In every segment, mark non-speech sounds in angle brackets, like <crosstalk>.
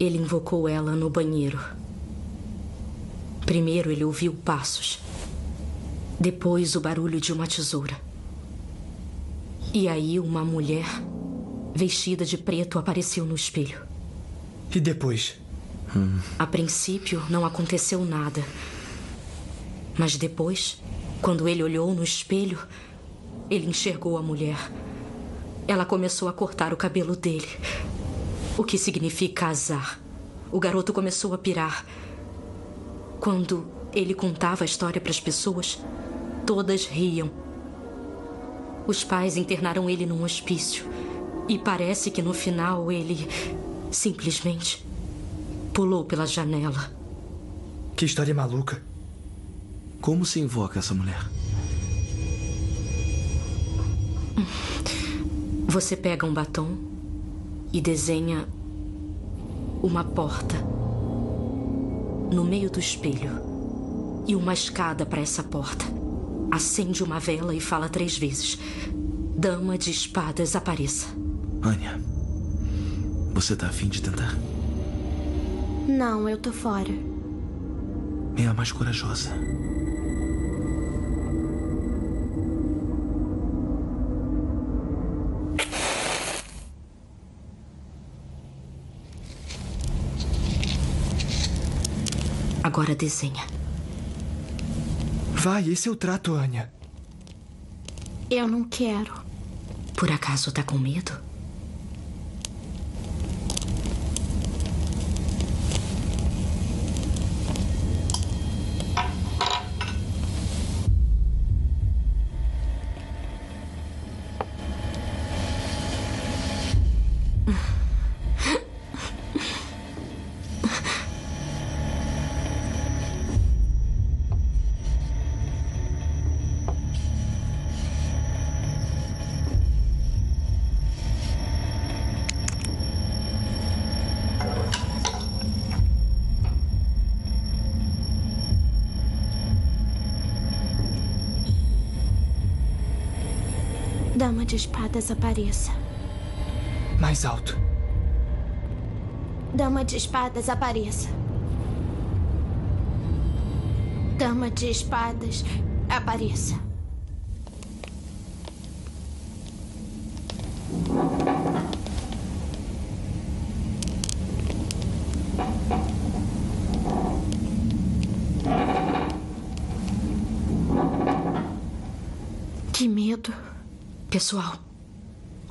Ele invocou ela no banheiro. Primeiro ele ouviu passos. Depois o barulho de uma tesoura. E aí uma mulher, vestida de preto, apareceu no espelho. E depois? Hum. A princípio não aconteceu nada. Mas depois, quando ele olhou no espelho, ele enxergou a mulher. Ela começou a cortar o cabelo dele. O que significa azar. O garoto começou a pirar. Quando ele contava a história para as pessoas, todas riam. Os pais internaram ele num hospício. E parece que no final ele simplesmente pulou pela janela. Que história maluca. Como se invoca essa mulher? Você pega um batom e desenha uma porta no meio do espelho e uma escada para essa porta. Acende uma vela e fala três vezes: Dama de espadas, apareça. Anya, você tá afim de tentar? Não, eu tô fora. É a mais corajosa. Desenha. Vai, esse é o trato, Anya. Eu não quero. Por acaso tá com medo? Dama de espadas apareça. Mais alto. Dama de espadas apareça. Dama de espadas apareça. Que medo. Pessoal,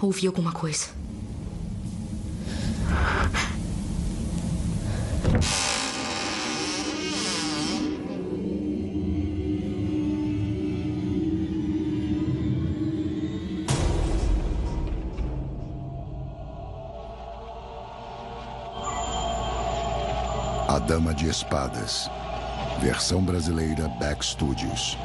ouvi alguma coisa. A Dama de Espadas. Versão brasileira Back Studios.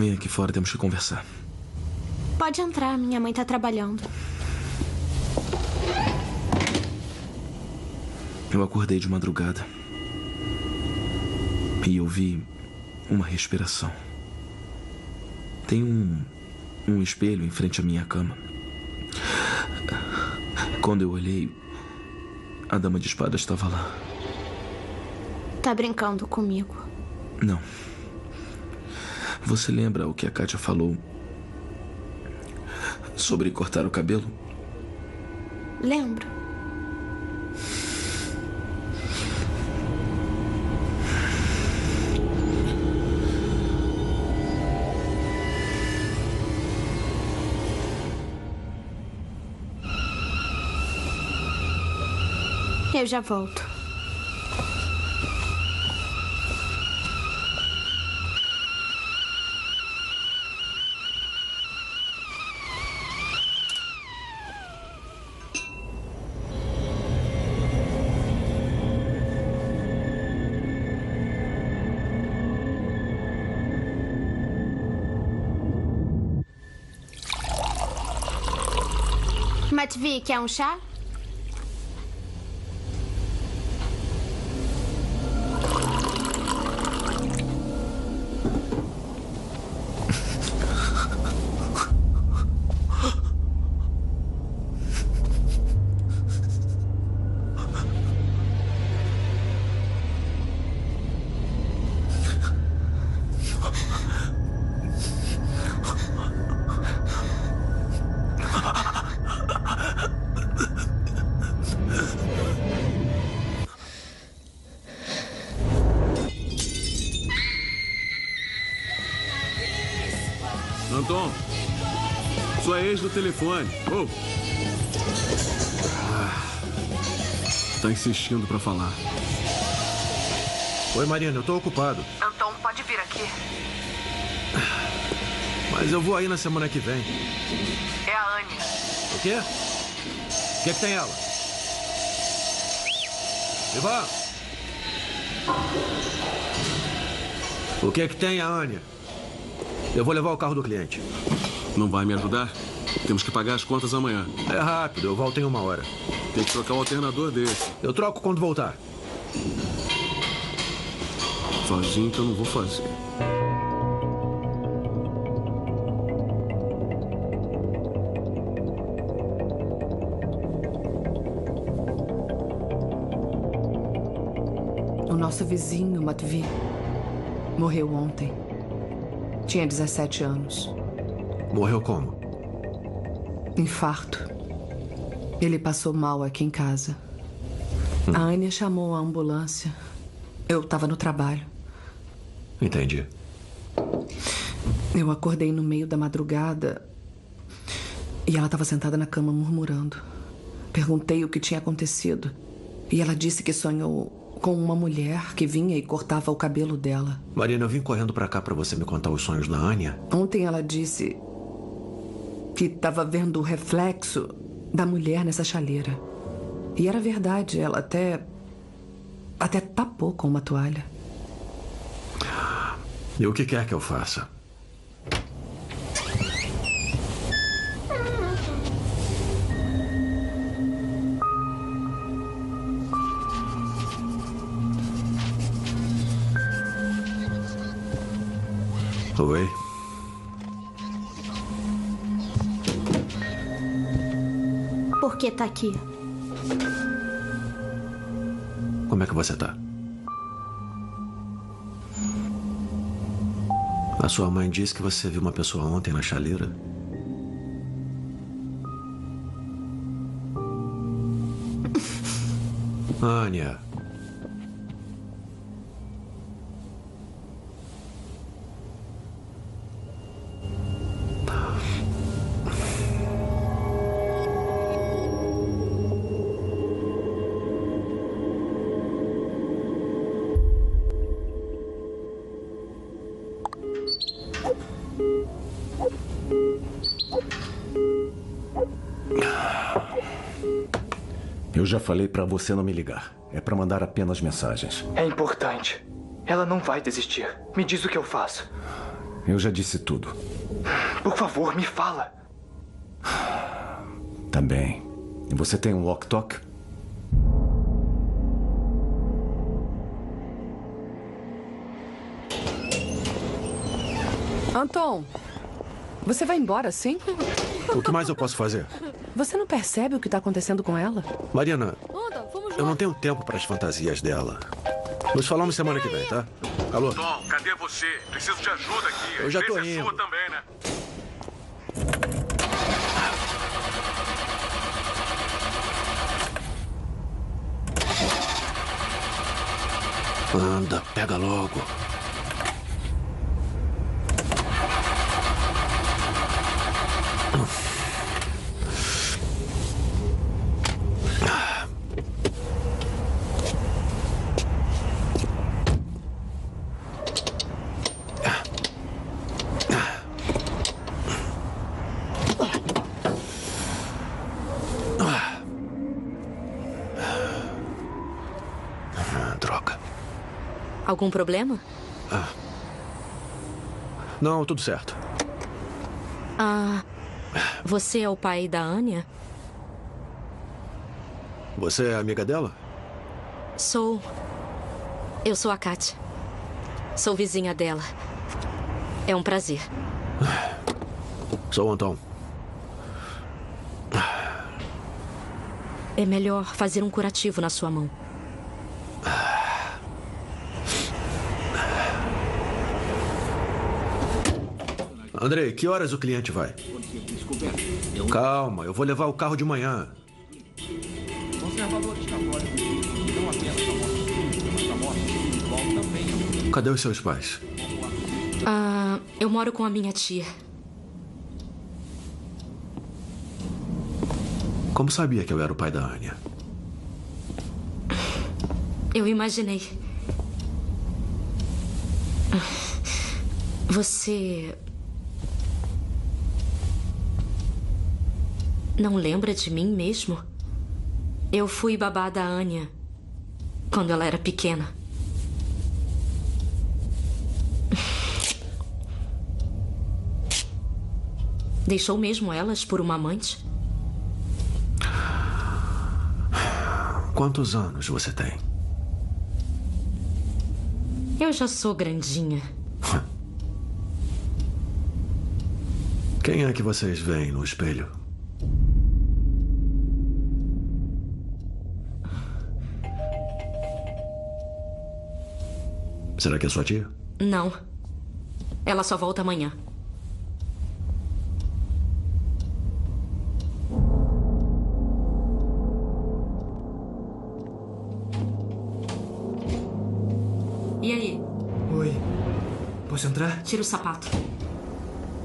Vem aqui fora, temos que conversar. Pode entrar, minha mãe tá trabalhando. Eu acordei de madrugada. E eu vi uma respiração. Tem um, um espelho em frente à minha cama. Quando eu olhei, a dama de espada estava lá. Tá brincando comigo. Não. Você lembra o que a Kátia falou sobre cortar o cabelo? Lembro. Eu já volto. Matvi, quer um chá? Telefone. Oh. Ah, tá insistindo pra falar. Oi, Marina, eu tô ocupado. Anton, pode vir aqui. Mas eu vou aí na semana que vem. É a Anya. O quê? O que, é que tem ela? Ivan! O que é que tem a Anya? Eu vou levar o carro do cliente. Não vai me ajudar? Temos que pagar as contas amanhã. É rápido, eu volto em uma hora. Tem que trocar o alternador desse. Eu troco quando voltar. Sozinho que eu não vou fazer. O nosso vizinho, Matvi, morreu ontem. Tinha 17 anos. Morreu como? Infarto. Ele passou mal aqui em casa. A Anya chamou a ambulância. Eu estava no trabalho. Entendi. Eu acordei no meio da madrugada e ela estava sentada na cama murmurando. Perguntei o que tinha acontecido e ela disse que sonhou com uma mulher que vinha e cortava o cabelo dela. Marina, eu vim correndo pra cá pra você me contar os sonhos da Anya. Ontem ela disse que estava vendo o reflexo da mulher nessa chaleira. E era verdade, ela até. até tapou com uma toalha. E o que quer que eu faça? Oi. Que tá aqui? Como é que você tá? A sua mãe disse que você viu uma pessoa ontem na chaleira. <laughs> Ania. Falei pra você não me ligar. É pra mandar apenas mensagens. É importante. Ela não vai desistir. Me diz o que eu faço. Eu já disse tudo. Por favor, me fala. Tá bem. E você tem um walk-talk? Anton, você vai embora, sim? O que mais eu posso fazer? Você não percebe o que está acontecendo com ela? Mariana, eu não tenho tempo para as fantasias dela. Nos falamos semana que vem, tá? Alô? Tom, cadê você? Preciso de ajuda aqui. Eu já tô é indo. sua também, né? Anda, pega logo. Ah, Droga. Algum problema? Não, tudo certo. Ah. Você é o pai da Anya? Você é amiga dela? Sou. Eu sou a Kat. Sou vizinha dela. É um prazer. <sighs> Sou o Anton. É melhor fazer um curativo na sua mão. Andrei, que horas o cliente vai? Calma, eu vou levar o carro de manhã. Cadê os seus pais? Ah, eu moro com a minha tia. Como sabia que eu era o pai da Anya? Eu imaginei. Você. Não lembra de mim mesmo? Eu fui babá da Anya quando ela era pequena. Deixou mesmo elas por uma amante? Quantos anos você tem? Eu já sou grandinha. Quem é que vocês veem no espelho? Será que é sua tia? Não. Ela só volta amanhã. E aí? Oi. Posso entrar? Tira o sapato.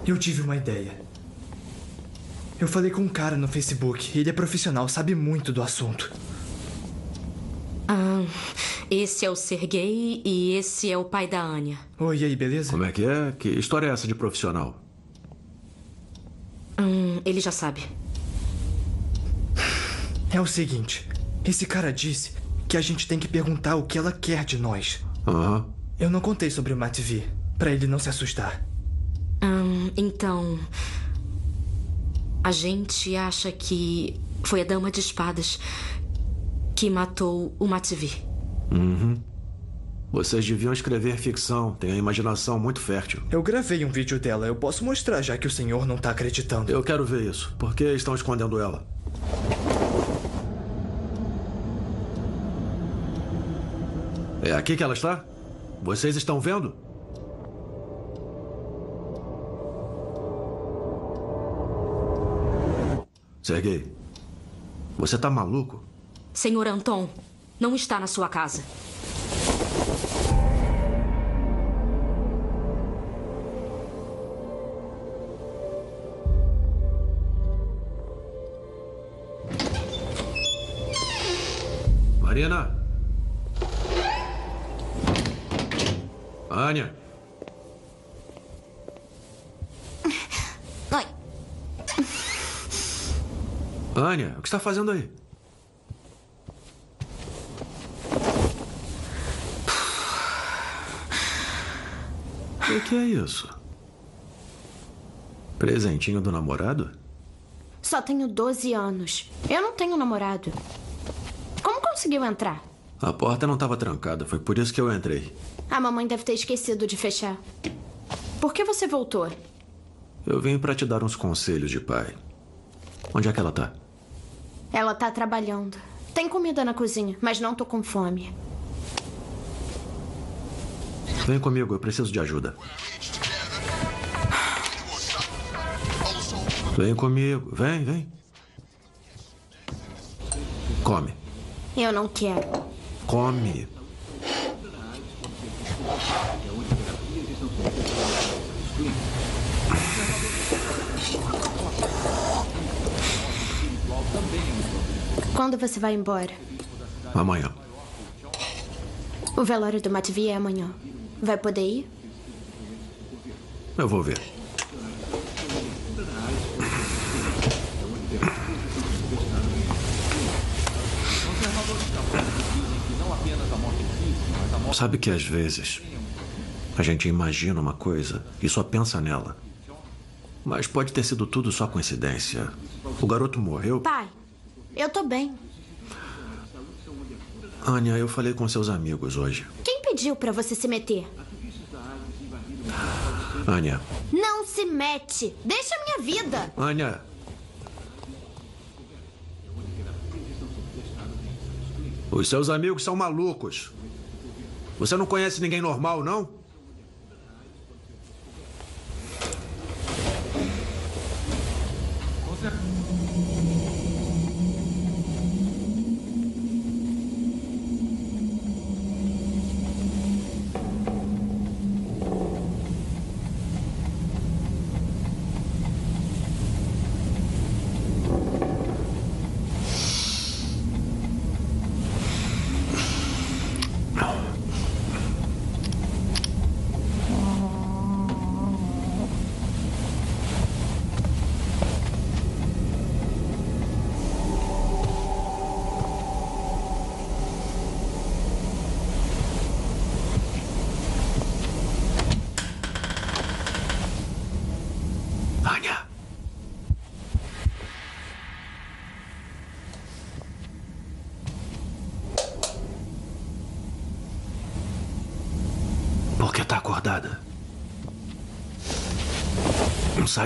Eu tive uma ideia. Eu falei com um cara no Facebook. Ele é profissional, sabe muito do assunto. Ah, esse é o Sergei e esse é o pai da Anya. Oi, e aí, beleza? Como é que é? Que história é essa de profissional? Hum, ele já sabe. É o seguinte: esse cara disse que a gente tem que perguntar o que ela quer de nós. Aham. Eu não contei sobre o Matvi, pra ele não se assustar. Hum, então. A gente acha que foi a Dama de Espadas que matou o Matvi. Uhum. Vocês deviam escrever ficção. Tem a imaginação muito fértil. Eu gravei um vídeo dela, eu posso mostrar já que o senhor não tá acreditando. Eu quero ver isso. Por que estão escondendo ela? É aqui que ela está? Vocês estão vendo? Sergei, você tá maluco? Senhor Anton, não está na sua casa. Marina? Ania? Oi. Ania, o que está fazendo aí? O que é isso? Presentinho do namorado? Só tenho 12 anos. Eu não tenho namorado. Como conseguiu entrar? A porta não estava trancada, foi por isso que eu entrei. A mamãe deve ter esquecido de fechar. Por que você voltou? Eu vim para te dar uns conselhos de pai. Onde é que ela tá? Ela tá trabalhando. Tem comida na cozinha, mas não tô com fome. Vem comigo, eu preciso de ajuda. Vem comigo, vem, vem. Come, Eu não quero. come. Quando você vai embora? Amanhã. O velório do Matvi é amanhã. Vai poder ir? Eu vou ver. Sabe que às vezes a gente imagina uma coisa e só pensa nela. Mas pode ter sido tudo só coincidência. O garoto morreu. Pai, eu tô bem. Anya, eu falei com seus amigos hoje. Quem pediu pra você se meter? Anya, Não se mete! Deixa a minha vida! Anya. Os seus amigos são malucos. Você não conhece ninguém normal, não?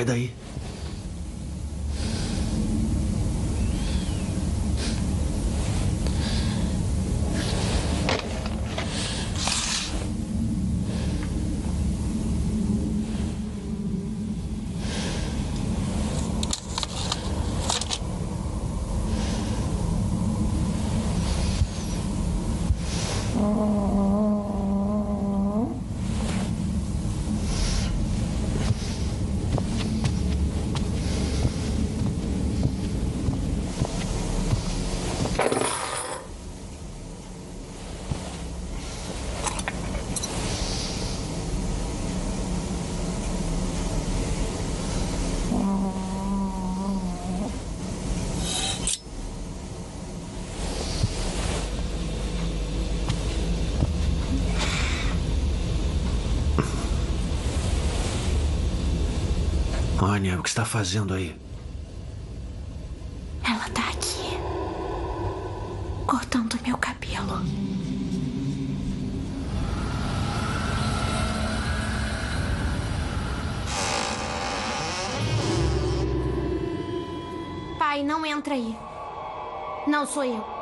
Não sai Anya, o que está fazendo aí? Ela tá aqui. Cortando meu cabelo. Pai, não entra aí. Não sou eu.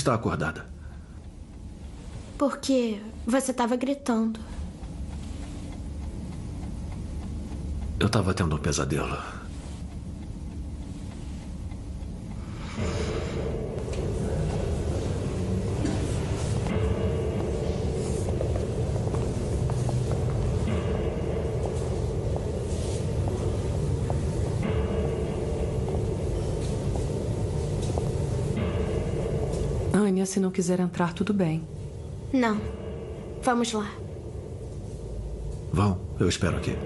Está acordada? Porque você tava gritando. Eu estava tendo um pesadelo. Se não quiser entrar, tudo bem. Não. Vamos lá. Vão, eu espero aqui.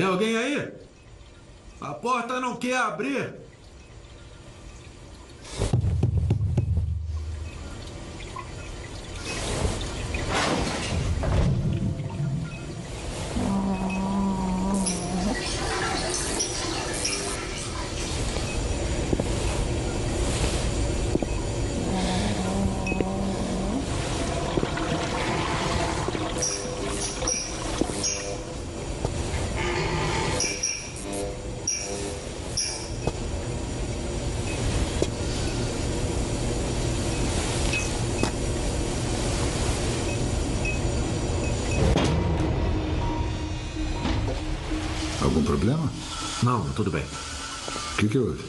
Tem alguém aí? A porta não quer abrir. Problema? Não, tudo bem. O que, que houve?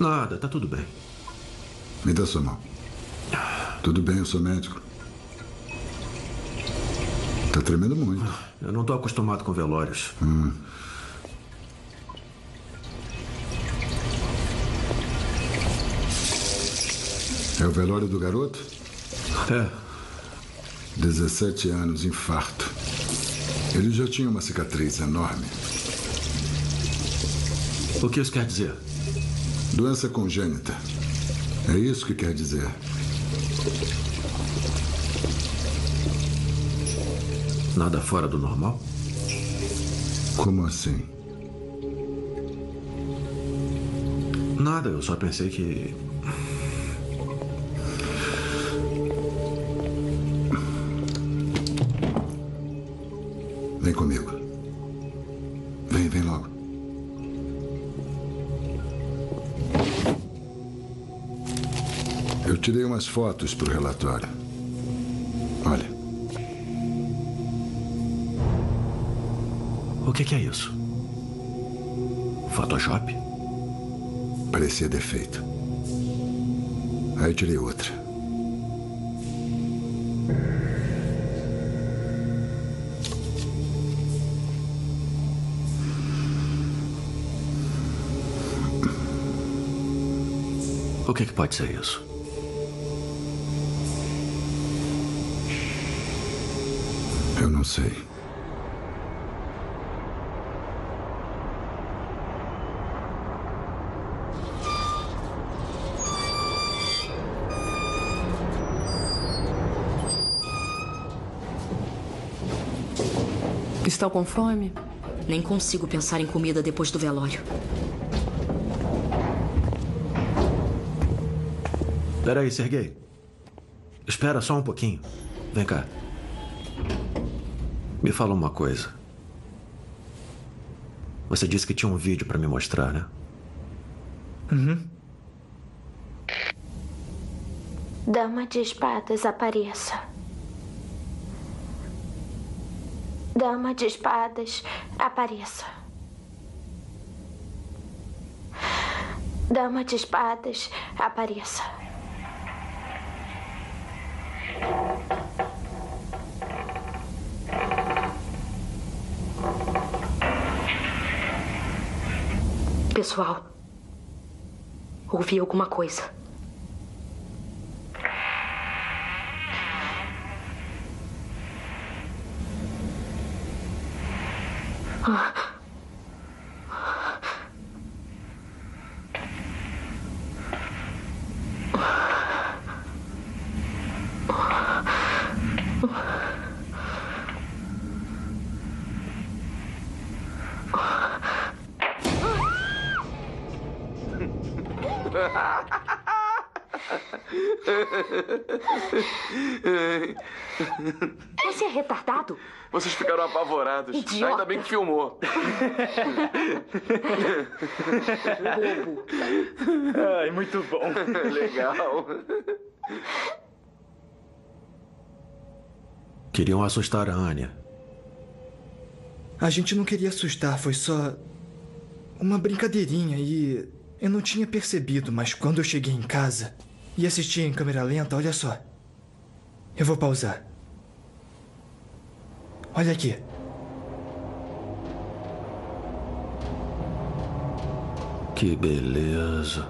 Nada, tá tudo bem. Me dá sua mão. Tudo bem, eu sou médico. Tá tremendo muito. Eu não tô acostumado com velórios. Hum. É o velório do garoto? É. 17 anos, infarto. Ele já tinha uma cicatriz enorme. O que isso quer dizer? Doença congênita. É isso que quer dizer. Nada fora do normal? Como assim? Nada, eu só pensei que. Vem comigo. Vem, vem logo. Eu tirei umas fotos para o relatório. Olha. O que, que é isso? Photoshop? Parecia defeito. Aí tirei outra. O que, que pode ser isso? Eu não sei. Estão com fome? Nem consigo pensar em comida depois do velório. Peraí, Sergei. Espera só um pouquinho. Vem cá. Me fala uma coisa. Você disse que tinha um vídeo para me mostrar, né? Uhum. Dama de espadas, apareça. Dama de espadas, apareça. Dama de espadas, apareça. Pessoal, ouvi alguma coisa. Ah. Vocês ficaram apavorados. Idiota. Ainda bem que filmou. Bobo. Ai, muito bom. Legal. Queriam assustar a Anya. A gente não queria assustar, foi só uma brincadeirinha e eu não tinha percebido, mas quando eu cheguei em casa e assisti em câmera lenta, olha só. Eu vou pausar. Olha aqui. Que beleza.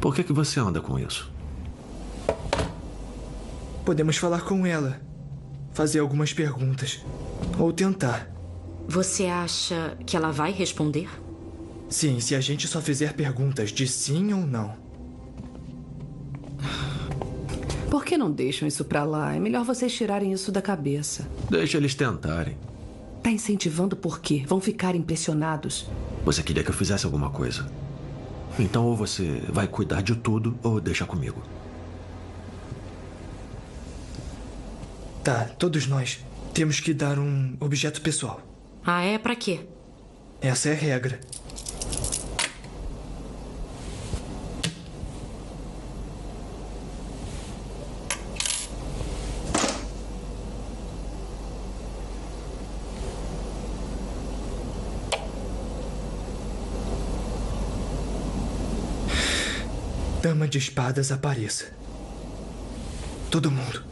Por que, que você anda com isso? Podemos falar com ela, fazer algumas perguntas ou tentar. Você acha que ela vai responder? Sim, se a gente só fizer perguntas de sim ou não. Por que não deixam isso pra lá? É melhor vocês tirarem isso da cabeça. Deixa eles tentarem. Tá incentivando por quê? Vão ficar impressionados. Você queria que eu fizesse alguma coisa. Então ou você vai cuidar de tudo ou deixa comigo. Tá, todos nós temos que dar um objeto pessoal. Ah, é? Pra quê? Essa é a regra. Dama de espadas apareça. Todo mundo.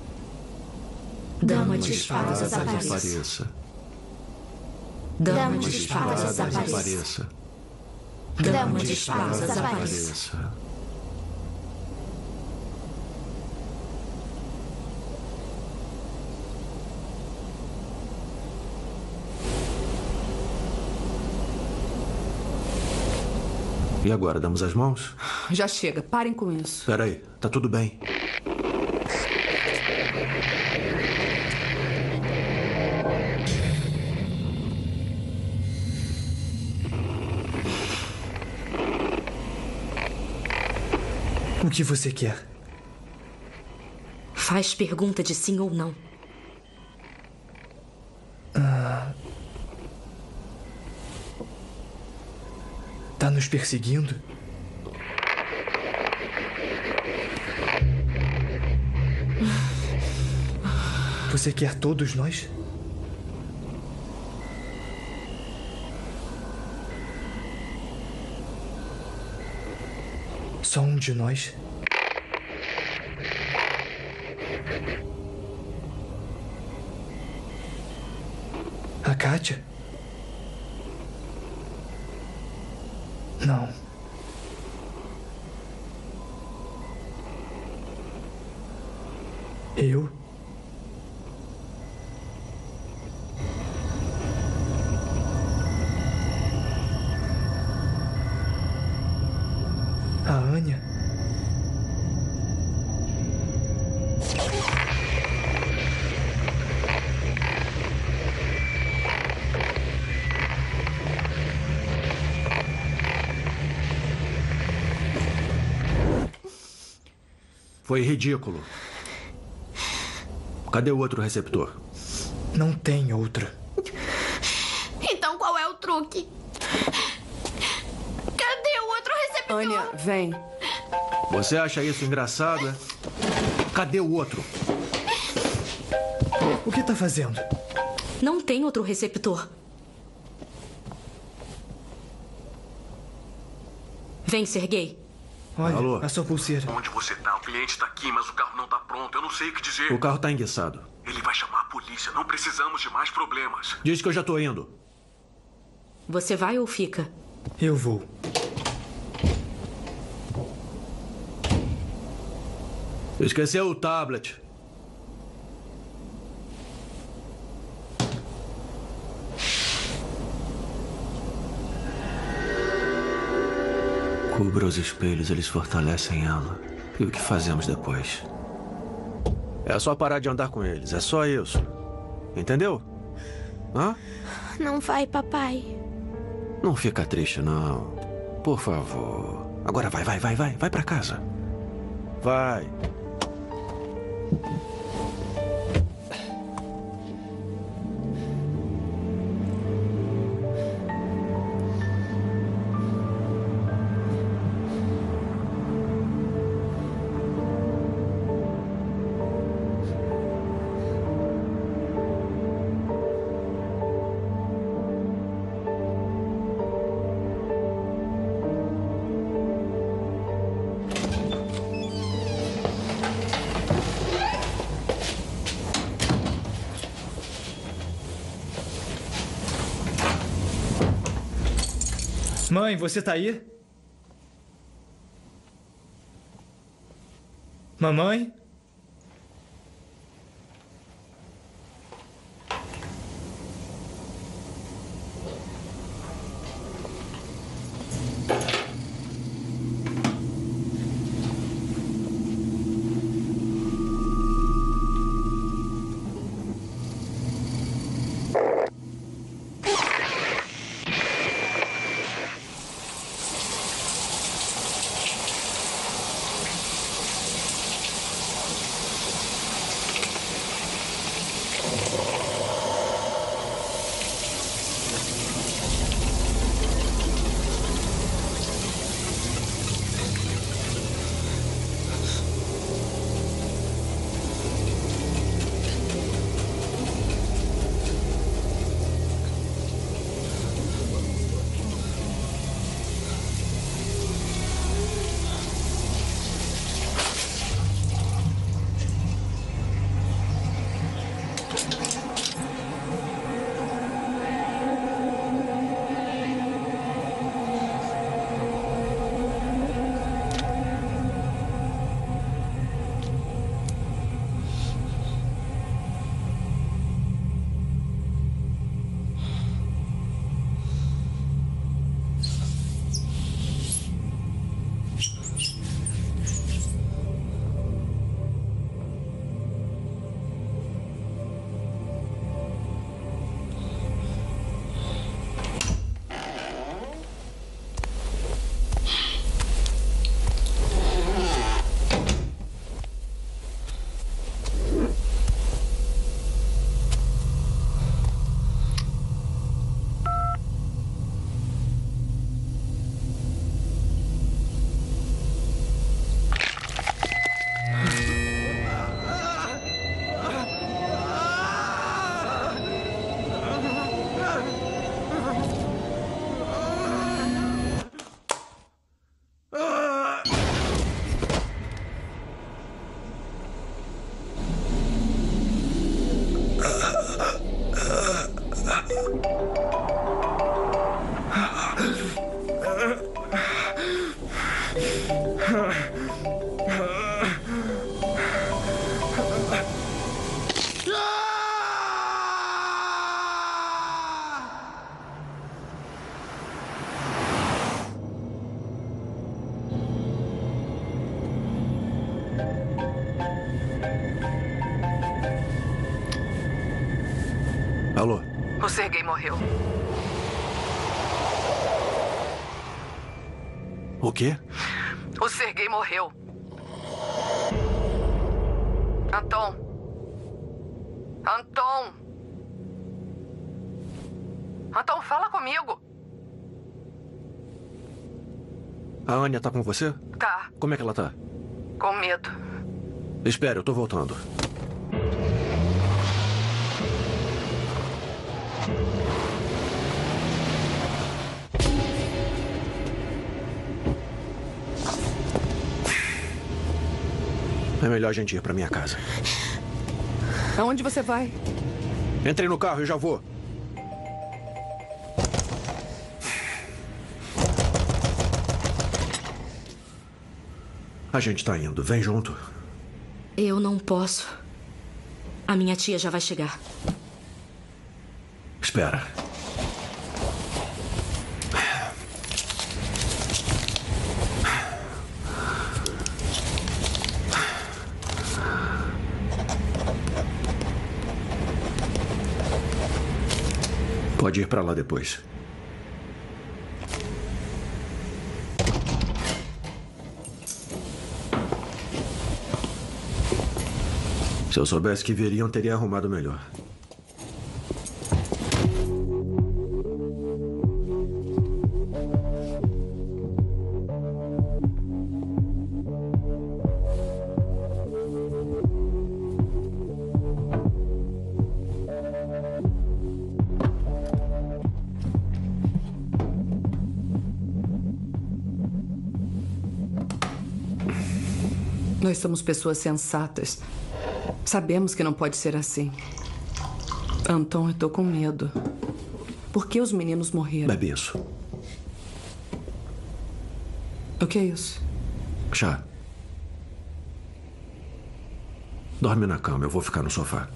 Dama de espadas Espadas apareça. Dama de espadas apareça. Dama de espadas apareça. E agora, damos as mãos? Já chega, parem com isso. Peraí, tá tudo bem. O que você quer? Faz pergunta de sim ou não. Nos perseguindo? Você quer todos nós? Só um de nós? Foi ridículo. Cadê o outro receptor? Não tem outro. Então qual é o truque? Cadê o outro receptor? Anya, vem. Você acha isso engraçado, é? Cadê o outro? O que tá fazendo? Não tem outro receptor. Vem, Sergei. Olha, Alô? a sua pulseira. Onde você tá? O cliente tá aqui, mas o carro não tá pronto. Eu não sei o que dizer. O carro tá enguiçado. Ele vai chamar a polícia. Não precisamos de mais problemas. Diz que eu já tô indo. Você vai ou fica? Eu vou. Esqueceu o tablet. Cubra os espelhos, eles fortalecem ela. E o que fazemos depois? É só parar de andar com eles, é só isso. Entendeu? Hã? Não vai, papai. Não fica triste, não. Por favor. Agora vai, vai, vai, vai. Vai pra casa. Vai. Mãe, você tá aí? Mamãe? Anya tá com você? Tá, Como é que ela tá? com medo. Espere, eu tô voltando. É melhor a gente ir para minha casa. Aonde você vai? Entre no carro e já vou. A gente tá indo. Vem junto. Eu não posso. A minha tia já vai chegar. Espera. Pode ir para lá depois. Se eu soubesse que viriam, teria arrumado melhor. Nós somos pessoas sensatas. Sabemos que não pode ser assim. Anton, eu tô com medo. Por que os meninos morreram? Bebe isso. O que é isso? Chá. Dorme na cama, eu vou ficar no sofá.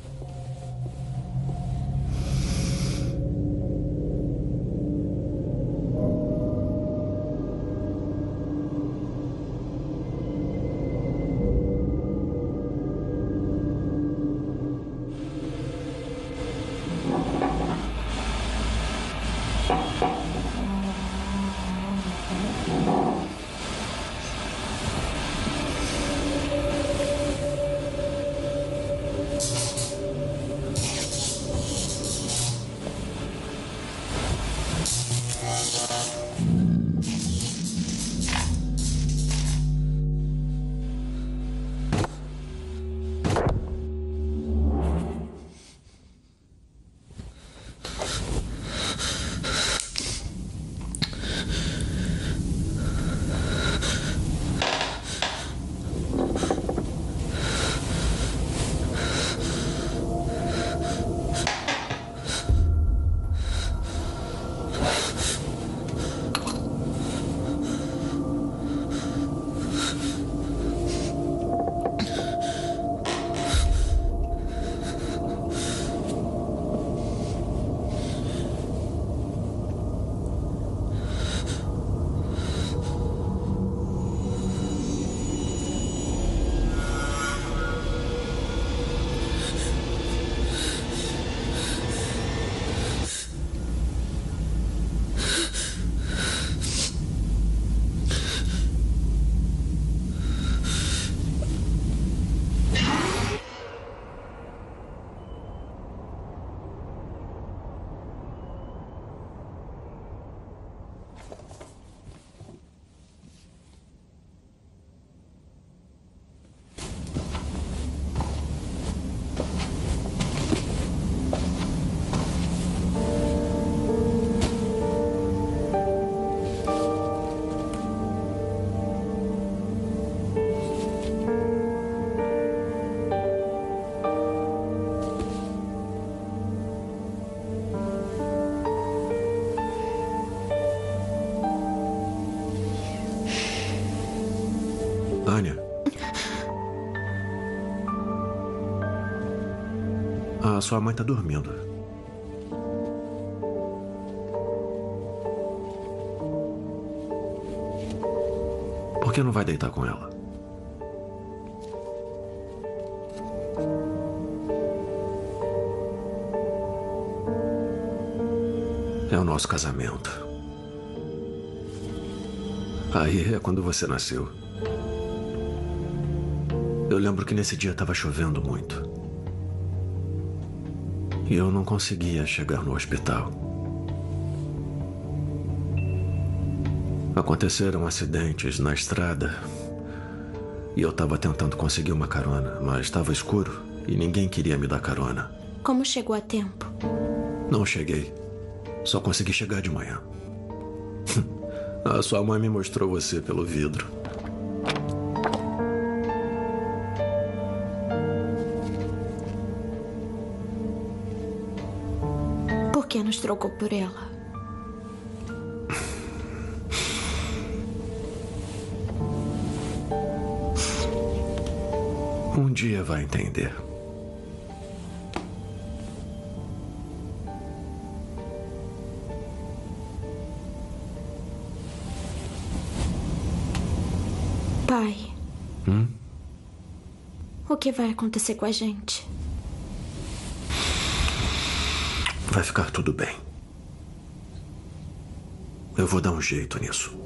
Sua mãe tá dormindo. Por que não vai deitar com ela? É o nosso casamento. Aí é quando você nasceu. Eu lembro que nesse dia estava chovendo muito. Eu não conseguia chegar no hospital. Aconteceram acidentes na estrada. E eu estava tentando conseguir uma carona, mas estava escuro e ninguém queria me dar carona. Como chegou a tempo? Não cheguei. Só consegui chegar de manhã. <laughs> A sua mãe me mostrou você pelo vidro. Trocou por ela. Um dia vai entender. Pai, Hum? o que vai acontecer com a gente? Vai ficar tudo bem. Eu vou dar um jeito nisso.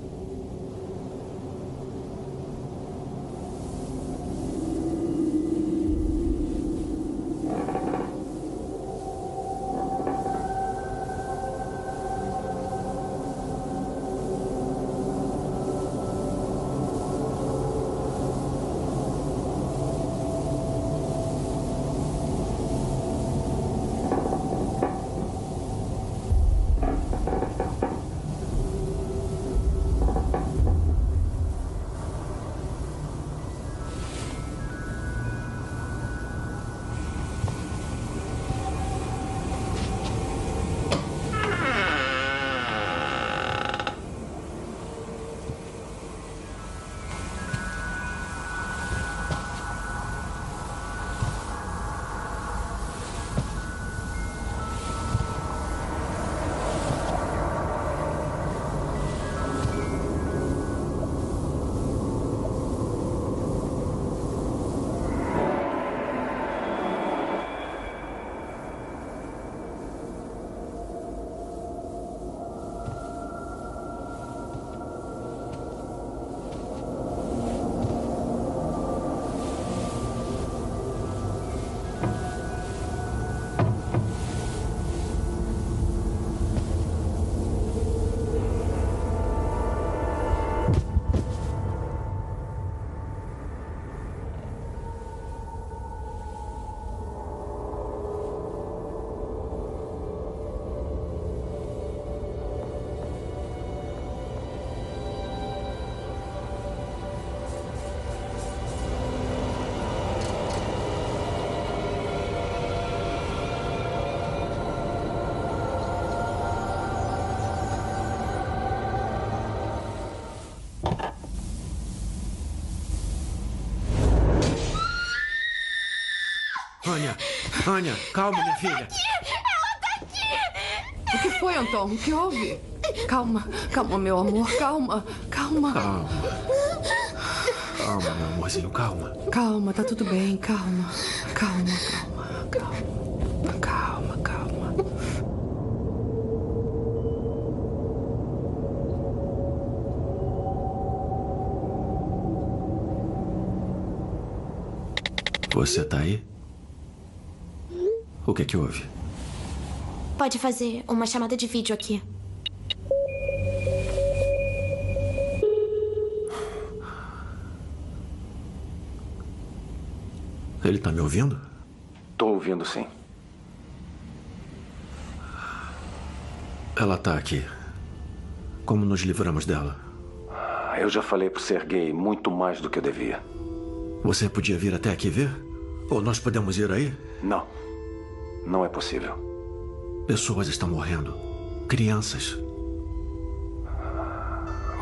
Anya, Anya, calma, minha filha. O que foi, Anton? O que houve? Calma, calma, meu amor, calma, calma. Calma. Calma, meu amorzinho, calma. Calma, tá tudo bem, calma. Calma, calma, calma. Calma, calma. Você tá aí? O que que houve? Pode fazer uma chamada de vídeo aqui. Ele tá me ouvindo? Tô ouvindo sim. Ela tá aqui. Como nos livramos dela? Eu já falei pro Sergei muito mais do que eu devia. Você podia vir até aqui ver? Ou nós podemos ir aí? Não. Não é possível. Pessoas estão morrendo. Crianças.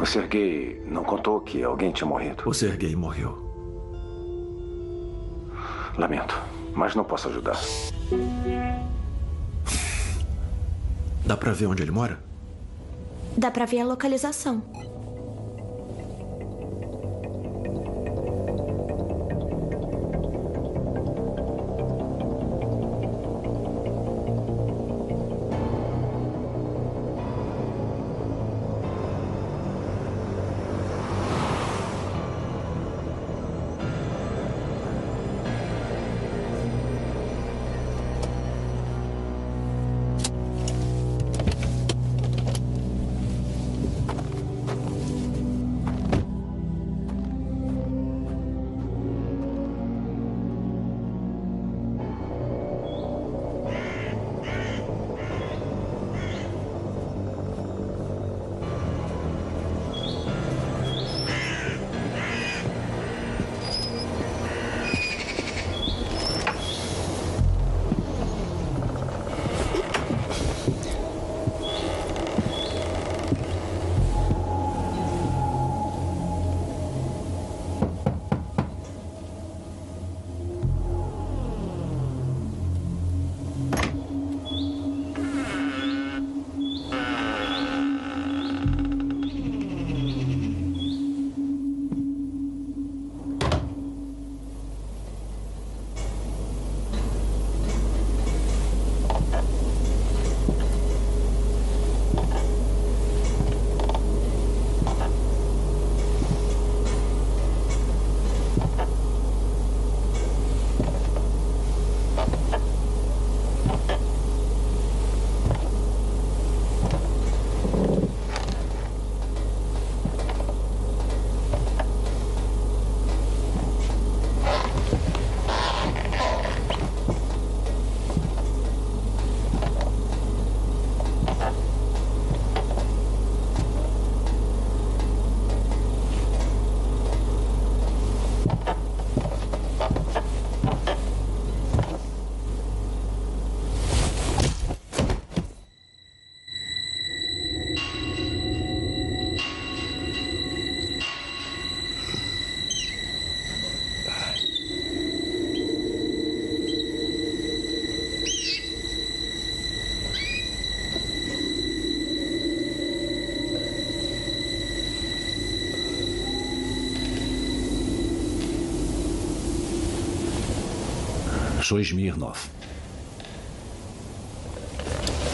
O Sergei não contou que alguém tinha morrido. O Sergei morreu. Lamento, mas não posso ajudar. Dá pra ver onde ele mora? Dá pra ver a localização. Sou Smirnov.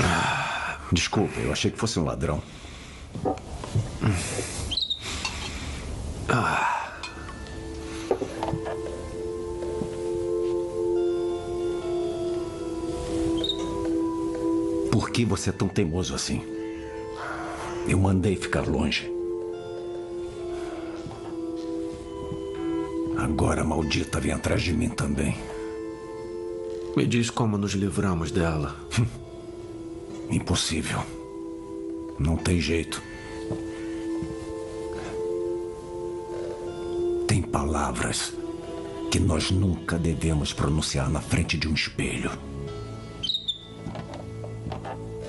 Ah, Desculpa, eu achei que fosse um ladrão. Ah. Por que você é tão teimoso assim? Eu mandei ficar longe. Agora a maldita vem atrás de mim também. Me diz como nos livramos dela. <laughs> Impossível. Não tem jeito. Tem palavras que nós nunca devemos pronunciar na frente de um espelho.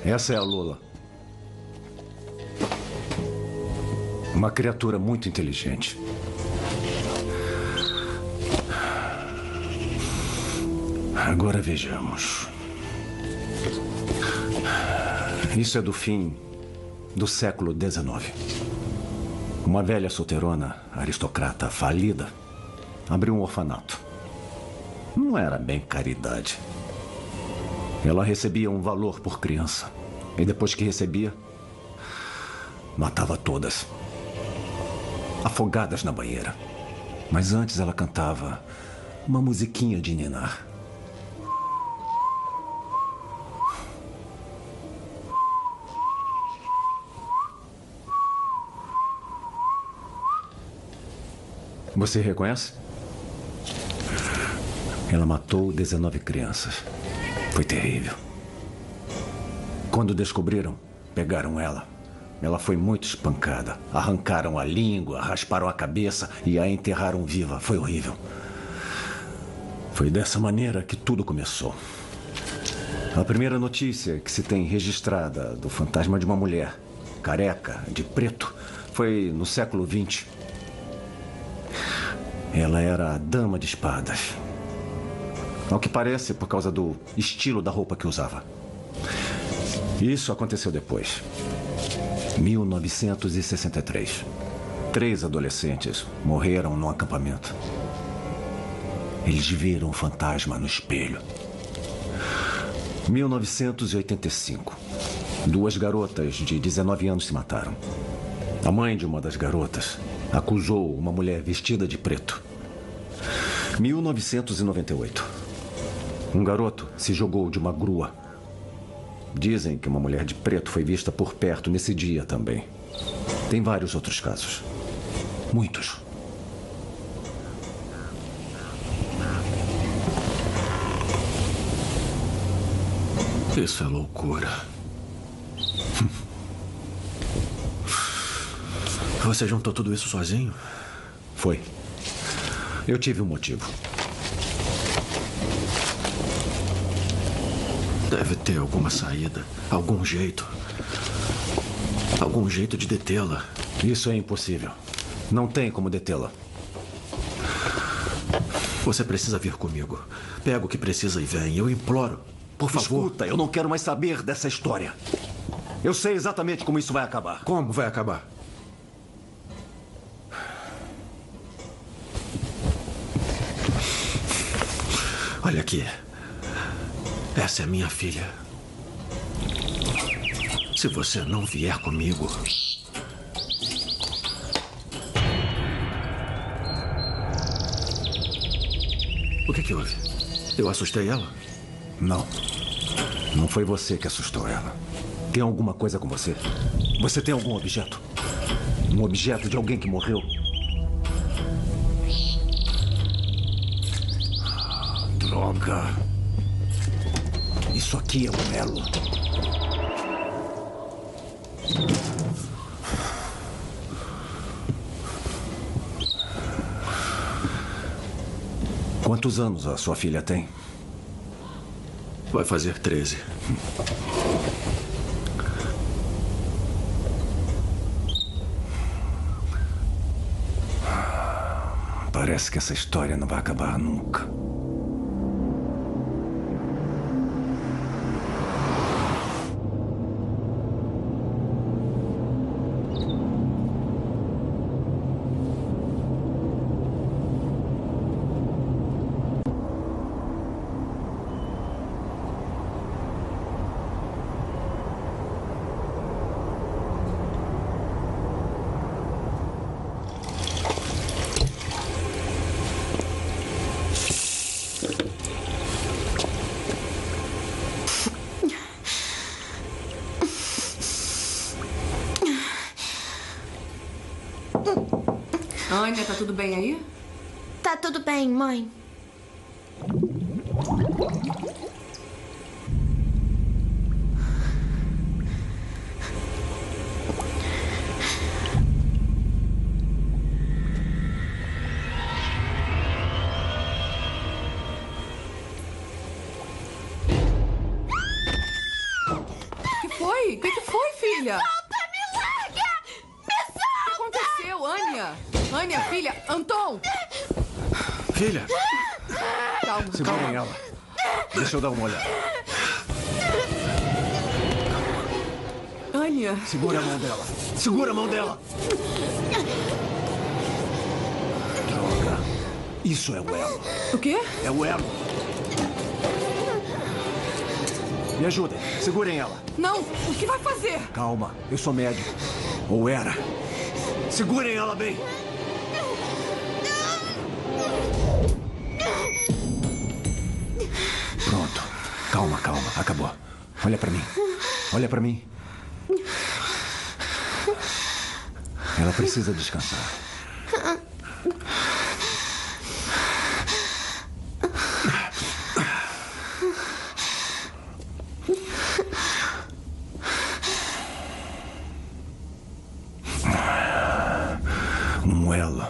Essa é a Lula. Uma criatura muito inteligente. Agora vejamos. Isso é do fim do século XIX. Uma velha solteirona, aristocrata falida, abriu um orfanato. Não era bem caridade. Ela recebia um valor por criança. E depois que recebia, matava todas. Afogadas na banheira. Mas antes ela cantava uma musiquinha de ninar. Você reconhece? Ela matou 19 crianças. Foi terrível. Quando descobriram, pegaram ela. Ela foi muito espancada. Arrancaram a língua, rasparam a cabeça e a enterraram viva. Foi horrível. Foi dessa maneira que tudo começou. A primeira notícia que se tem registrada do fantasma de uma mulher, careca, de preto, foi no século XX. Ela era a dama de espadas. Ao que parece, por causa do estilo da roupa que usava. Isso aconteceu depois. 1963. Três adolescentes morreram num acampamento. Eles viram um fantasma no espelho. 1985. Duas garotas de 19 anos se mataram. A mãe de uma das garotas acusou uma mulher vestida de preto. 1998. Um garoto se jogou de uma grua. Dizem que uma mulher de preto foi vista por perto nesse dia também. Tem vários outros casos. Muitos. Isso é loucura. <laughs> Você juntou tudo isso sozinho? Foi. Eu tive um motivo. Deve ter alguma saída, algum jeito. Algum jeito de detê-la. Isso é impossível. Não tem como detê-la. Você precisa vir comigo. Pega o que precisa e vem. Eu imploro. Por favor. Escuta, eu não quero mais saber dessa história. Eu sei exatamente como isso vai acabar. Como vai acabar? Olha aqui. Essa é minha filha. Se você não vier comigo. O que, que houve? Eu assustei ela? Não. Não foi você que assustou ela. Tem alguma coisa com você? Você tem algum objeto? Um objeto de alguém que morreu? Isso aqui é um elo. Quantos anos a sua filha tem? Vai fazer 13. Parece que essa história não vai acabar nunca. Ania, tá tudo bem aí? Tá tudo bem, mãe. O que foi? O que, que foi, filha? Solta, me larga! Me O que aconteceu, Ania? Ania, filha, Anton! Filha! Calma, Segurem ela. Deixa eu dar uma olhada. Ania. Segura a mão dela. Segura a mão dela. Droga. Isso é o elo. O quê? É o elo. Me ajudem. Segurem ela. Não, o que vai fazer? Calma. Eu sou médico. Ou era. Segurem ela bem. Acabou. Olha pra mim. Olha pra mim. Ela precisa descansar. Um elo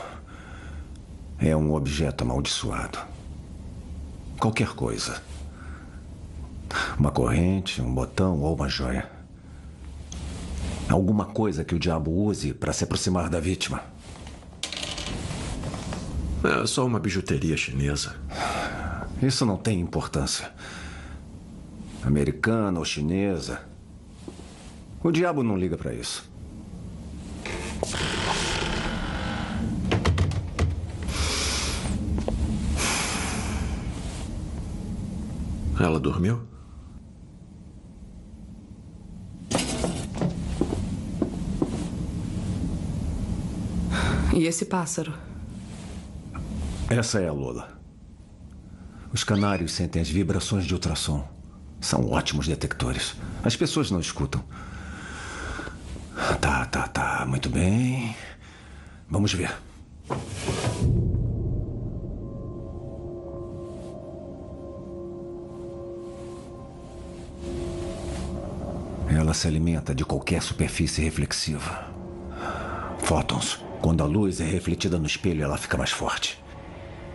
é um objeto amaldiçoado. Qualquer coisa. Uma corrente, um botão ou uma joia. Alguma coisa que o diabo use para se aproximar da vítima. É só uma bijuteria chinesa. Isso não tem importância. Americana ou chinesa. O diabo não liga para isso. Ela dormiu? E esse pássaro? Essa é a Lola. Os canários sentem as vibrações de ultrassom. São ótimos detectores. As pessoas não escutam. Tá, tá, tá. Muito bem. Vamos ver. Ela se alimenta de qualquer superfície reflexiva. Fótons. Quando a luz é refletida no espelho, ela fica mais forte.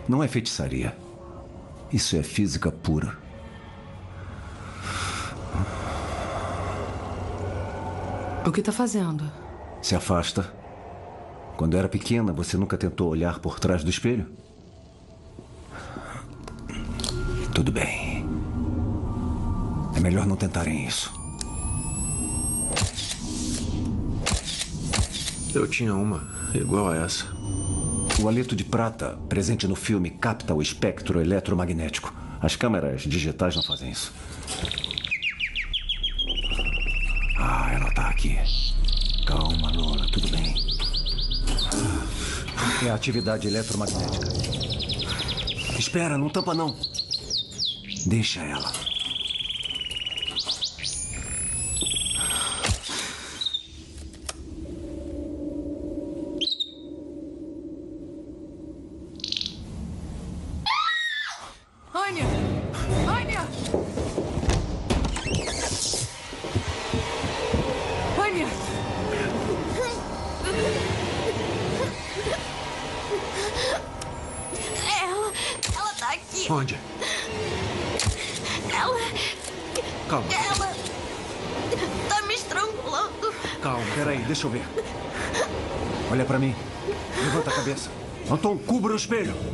Não é feitiçaria. Isso é física pura. O que tá fazendo? Se afasta. Quando era pequena, você nunca tentou olhar por trás do espelho? Tudo bem. É melhor não tentarem isso. Eu tinha uma igual a essa. O haleto de prata, presente no filme, capta o espectro eletromagnético. As câmeras digitais não fazem isso. Ah, ela tá aqui. Calma, Lola, tudo bem. É a atividade eletromagnética. Espera, não tampa não. Deixa ela. Cubra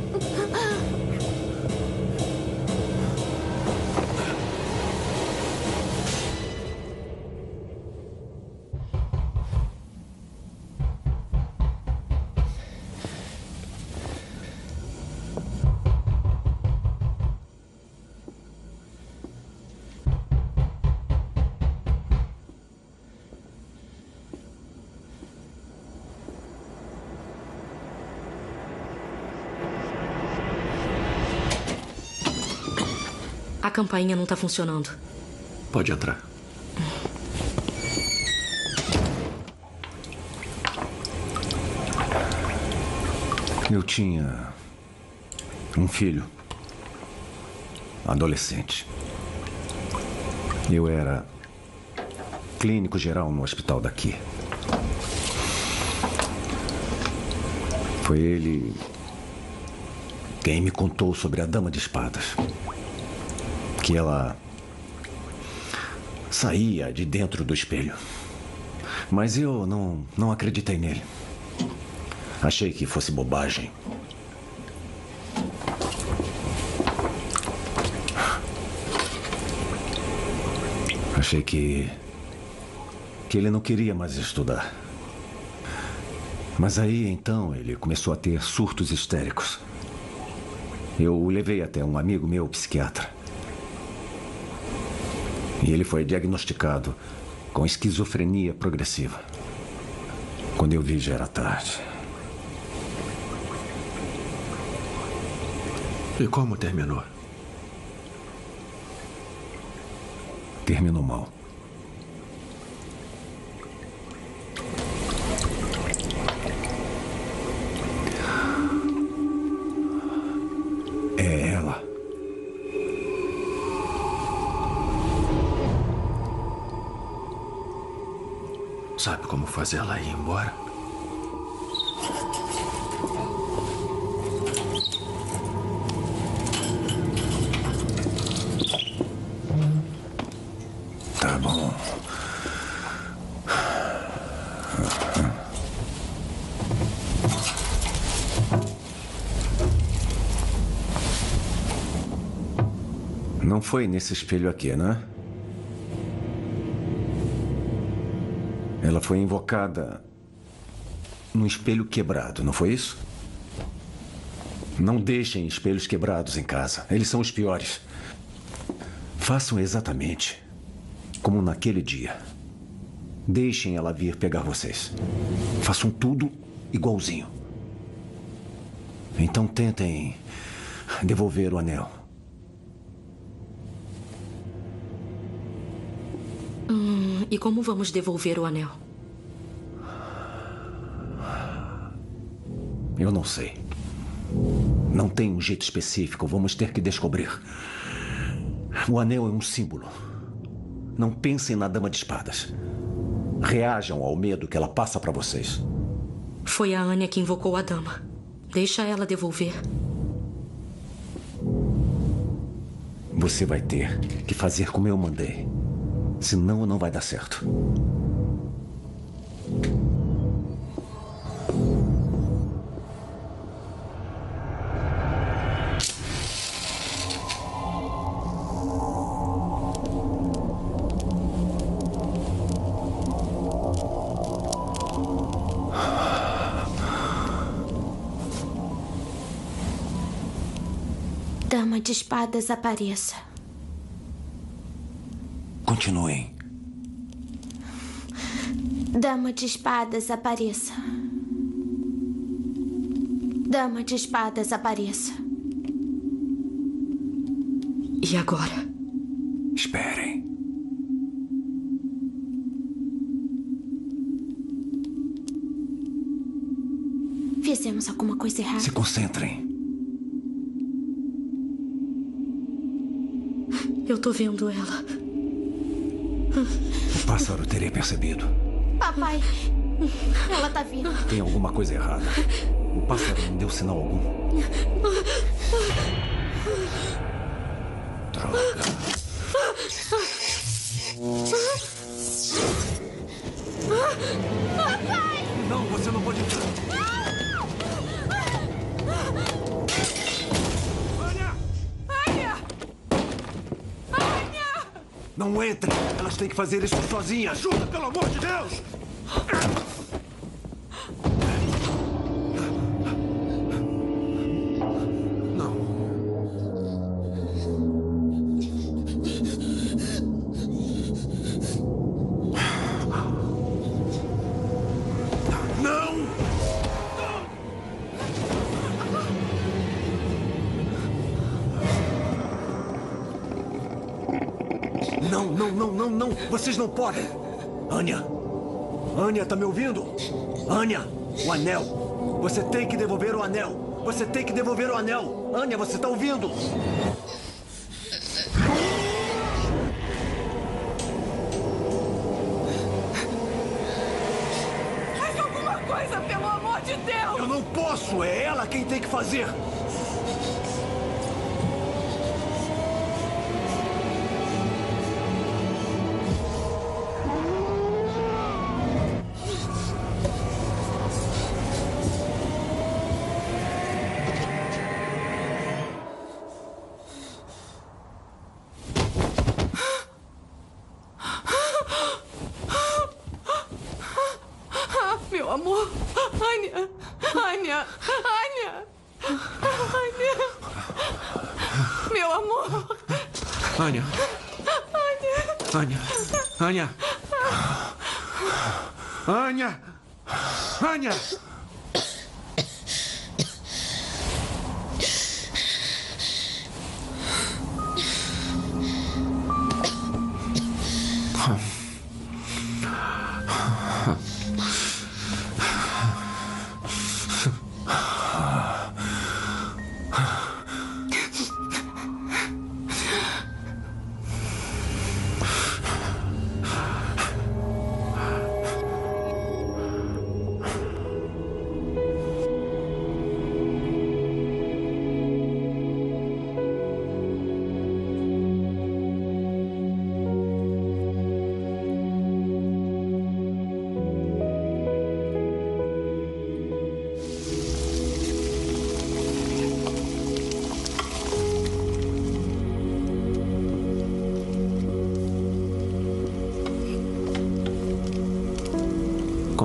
A campainha não tá funcionando. Pode entrar. Eu tinha um filho, adolescente. Eu era clínico geral no hospital daqui. Foi ele quem me contou sobre a Dama de Espadas. Que ela saía de dentro do espelho. Mas eu não, não acreditei nele. Achei que fosse bobagem. Achei que. que ele não queria mais estudar. Mas aí então ele começou a ter surtos histéricos. Eu o levei até um amigo meu, psiquiatra. E ele foi diagnosticado com esquizofrenia progressiva. Quando eu vi já era tarde. E como terminou? Terminou mal. Como fazer ela ir embora? Tá bom. Não foi nesse espelho aqui, né? Foi invocada num espelho quebrado, não foi isso? Não deixem espelhos quebrados em casa. Eles são os piores. Façam exatamente como naquele dia. Deixem ela vir pegar vocês. Façam tudo igualzinho. Então tentem devolver o anel. Hum, e como vamos devolver o anel? Eu não sei. Não tem um jeito específico. Vamos ter que descobrir. O anel é um símbolo. Não pensem na dama de espadas. Reajam ao medo que ela passa para vocês. Foi a Anya que invocou a dama. Deixa ela devolver. Você vai ter que fazer como eu mandei. Senão não vai dar certo. Dama de espadas, apareça. Continuem. Dama de espadas, apareça. Dama de espadas, apareça. E agora? Esperem. Fizemos alguma coisa errada. Se concentrem. Tô vendo ela. O pássaro teria percebido. Papai, ela tá vindo. Tem alguma coisa errada. O pássaro não deu sinal algum. Droga. Elas têm que fazer isso sozinhas! Ajuda, pelo amor de Deus! Vocês não podem! Anya! Anya, tá me ouvindo? Anya, o anel! Você tem que devolver o anel. Você tem que devolver o anel. Anya, você tá ouvindo? Faz alguma coisa, pelo amor de Deus! Eu não posso. É ela quem tem que fazer.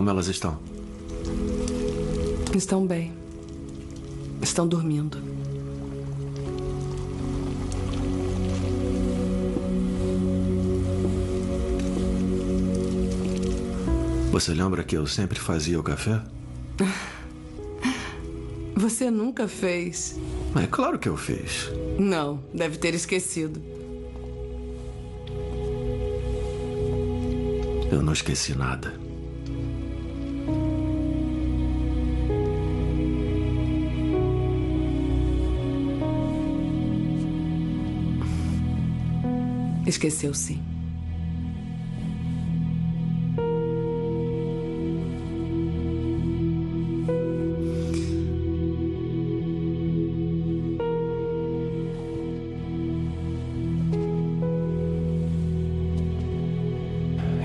Como elas estão? Estão bem. Estão dormindo. Você lembra que eu sempre fazia o café? <laughs> Você nunca fez. É claro que eu fiz. Não, deve ter esquecido. Eu não esqueci nada. Esqueceu sim.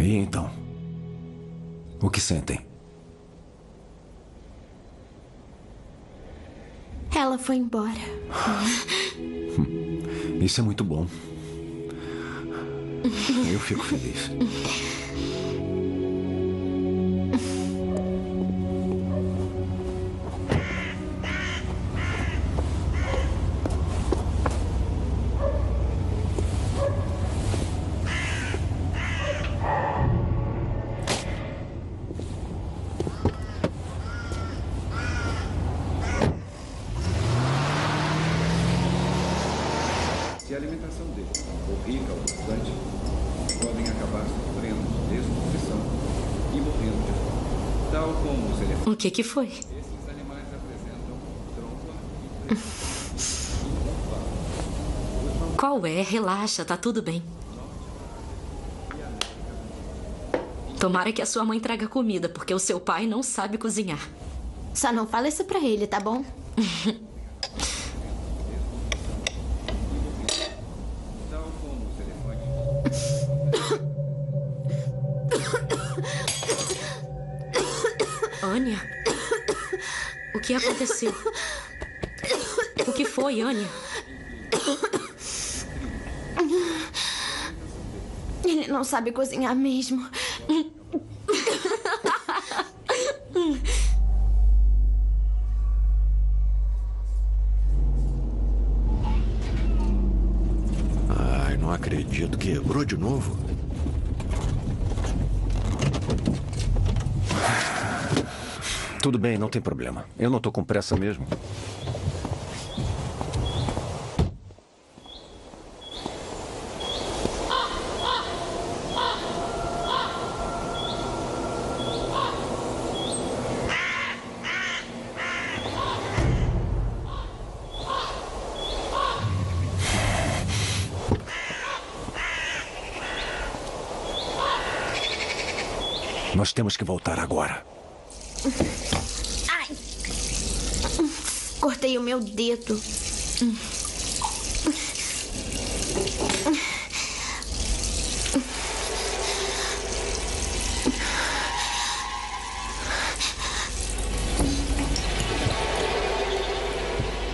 E então? O que sentem? Ela foi embora. <laughs> Isso é muito bom. Eu fico feliz. Que que foi? Esses animais apresentam trompa e Qual é? Relaxa, tá tudo bem. Tomara que a sua mãe traga comida, porque o seu pai não sabe cozinhar. Só não fala isso pra ele, tá bom? <laughs> aconteceu? O que foi, Anya? Ele não sabe cozinhar mesmo. Ai, não acredito. Quebrou de novo? Tudo bem, não tem problema. Eu não estou com pressa mesmo. Nós temos que voltar agora. <laughs> Cortei o meu dedo.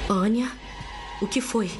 Anya, o que foi?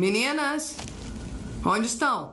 Meninas, onde estão?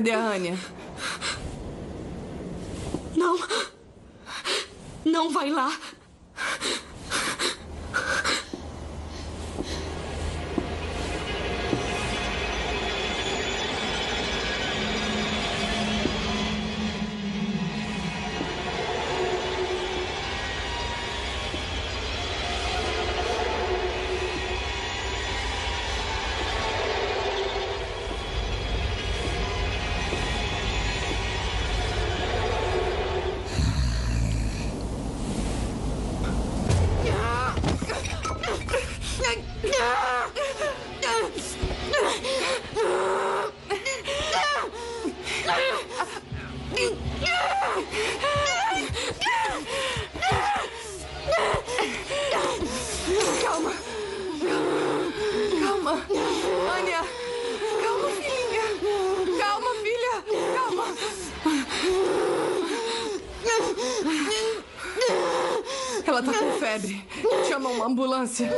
Cadê a Anya? Não. Não vai lá. Ambulância.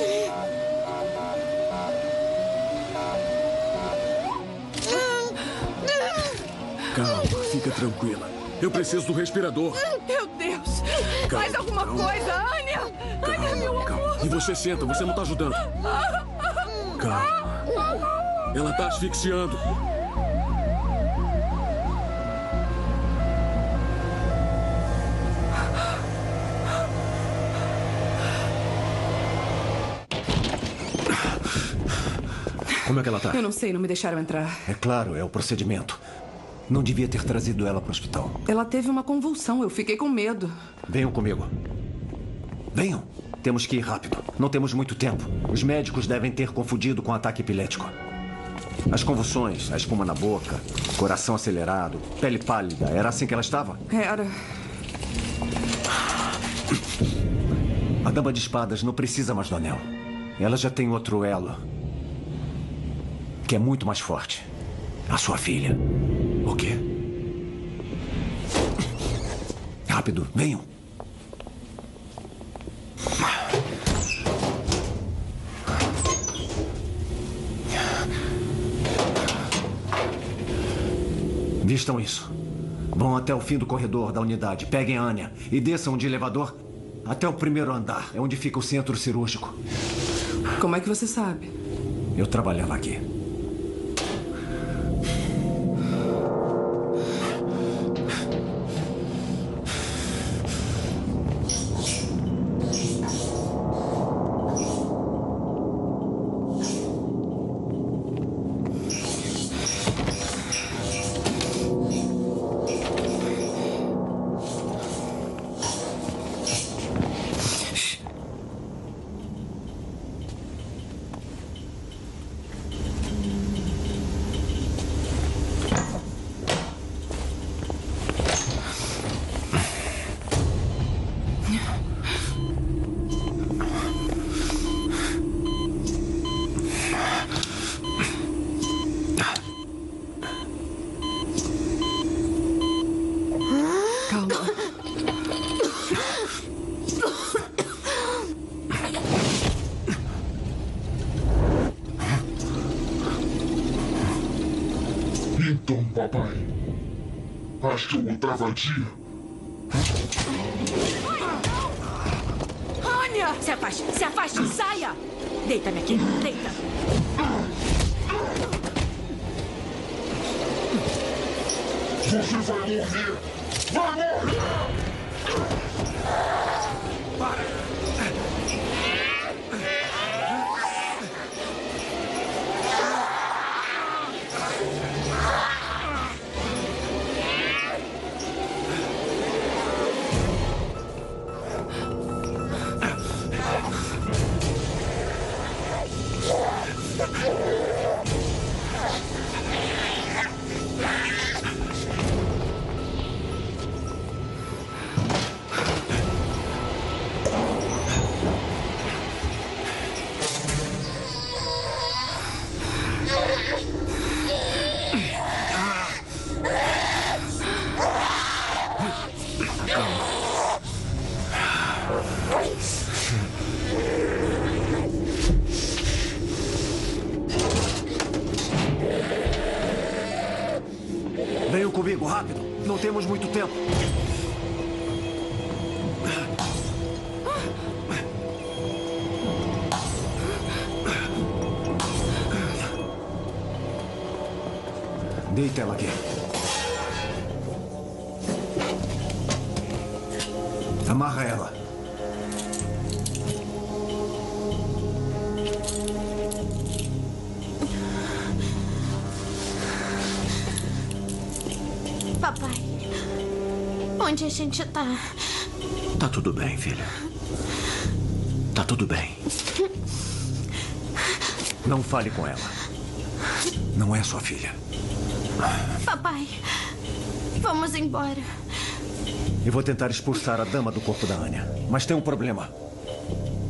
Calma, fica tranquila. Eu preciso do respirador. Meu Deus. Calma, Faz alguma calma. coisa, Ania. Ania, meu amor. E você senta, você não tá ajudando. Calma. Ela tá asfixiando. É que ela tá? Eu não sei, não me deixaram entrar. É claro, é o procedimento. Não devia ter trazido ela para o hospital. Ela teve uma convulsão, eu fiquei com medo. Venham comigo. Venham. Temos que ir rápido. Não temos muito tempo. Os médicos devem ter confundido com ataque epilético. As convulsões, a espuma na boca, coração acelerado, pele pálida. Era assim que ela estava? Era. A dama de espadas não precisa mais do anel. Ela já tem outro elo. Que é muito mais forte. A sua filha. O quê? Rápido, venham. Vistam isso. Vão até o fim do corredor da unidade. Peguem a Anya e desçam de elevador até o primeiro andar. É onde fica o centro cirúrgico. Como é que você sabe? Eu trabalhava aqui. O Deita ela aqui. Amarra ela. Papai, onde a gente tá? Tá tudo bem, filha. Tá tudo bem. Não fale com ela. Não é sua filha. Papai, vamos embora. Eu vou tentar expulsar a dama do corpo da Anya. Mas tem um problema.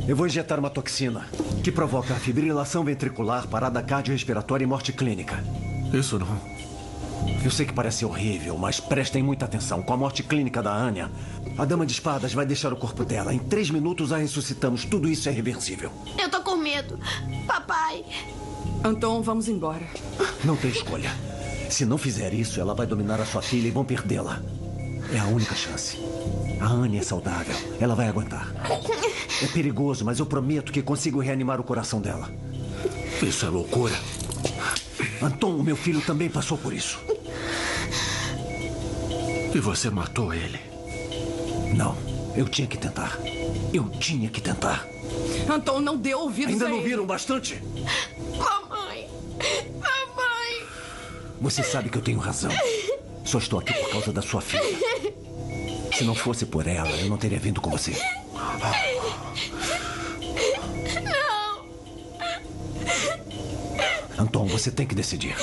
Eu vou injetar uma toxina que provoca fibrilação ventricular, parada cardiorrespiratória e morte clínica. Isso não. Eu sei que parece horrível, mas prestem muita atenção. Com a morte clínica da Anya, a dama de espadas vai deixar o corpo dela. Em três minutos a ressuscitamos. Tudo isso é reversível. Eu tô com medo. Papai. Anton, vamos embora. Não tem escolha. Se não fizer isso, ela vai dominar a sua filha e vão perdê-la. É a única chance. A Anne é saudável. Ela vai aguentar. É perigoso, mas eu prometo que consigo reanimar o coração dela. Isso é loucura. Anton, o meu filho, também passou por isso. E você matou ele? Não. Eu tinha que tentar. Eu tinha que tentar. Anton, não dê ouvidos Ainda a não ele. viram bastante? Você sabe que eu tenho razão. Só estou aqui por causa da sua filha. Se não fosse por ela, eu não teria vindo com você. Não. Anton, você tem que decidir.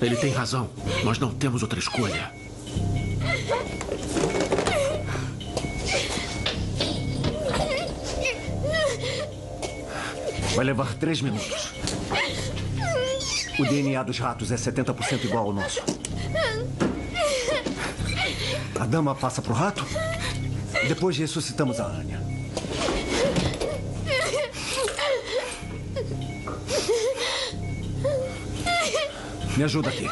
Ele tem razão. Nós não temos outra escolha. Vai levar três minutos. O DNA dos ratos é 70% igual ao nosso. A dama passa pro rato. Depois ressuscitamos a Anya. Me ajuda aqui.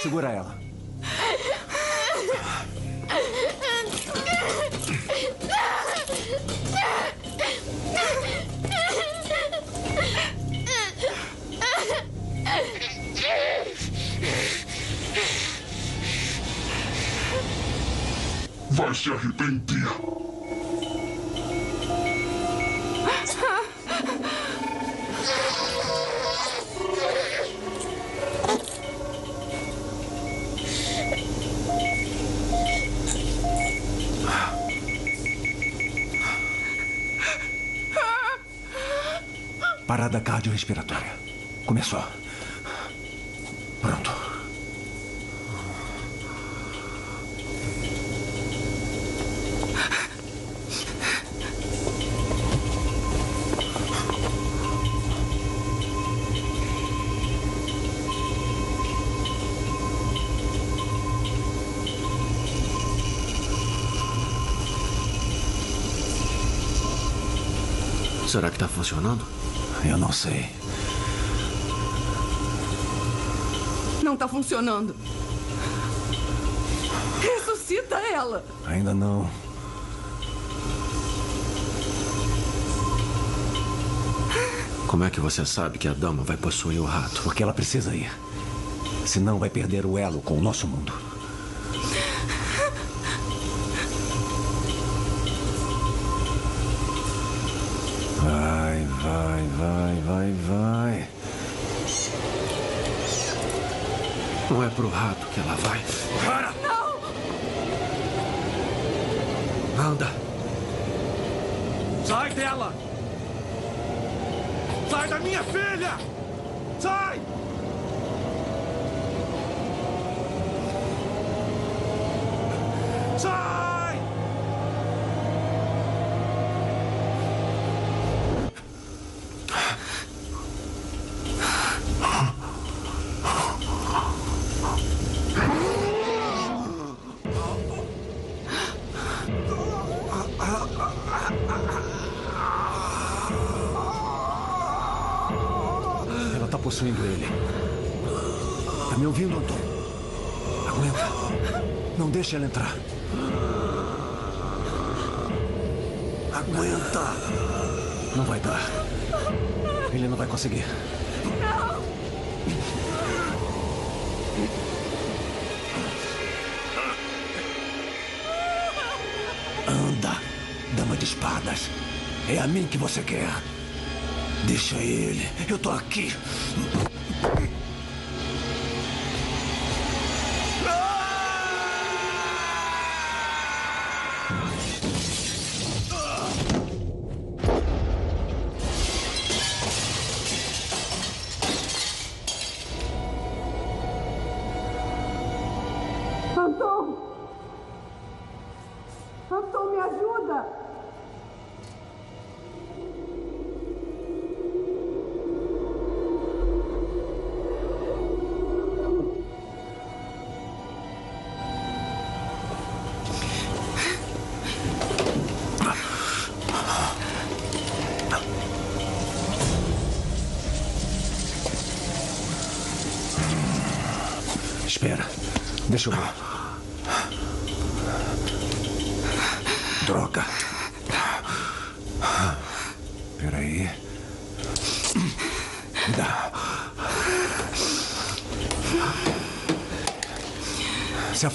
Segura ela. Vai se arrepender. Parada cardiorrespiratória. Começou. Pronto. Será que está funcionando? Eu não sei. Não tá funcionando. Ressuscita ela. Ainda não. Como é que você sabe que a dama vai possuir o rato? Porque ela precisa ir. Senão vai perder o elo com o nosso mundo. Vai, vai, vai, vai. Não é pro rato que ela vai. Para! Anda. Sai dela! Sai da minha filha! Sai! Sai! Ela tá possuindo ele. Tá me ouvindo, Anton? Aguenta. Não deixe ela entrar. Aguenta. Não vai dar. Ele não vai conseguir. Anda, dama de espadas. É a mim que você quer. Deixa ele. Eu tô aqui.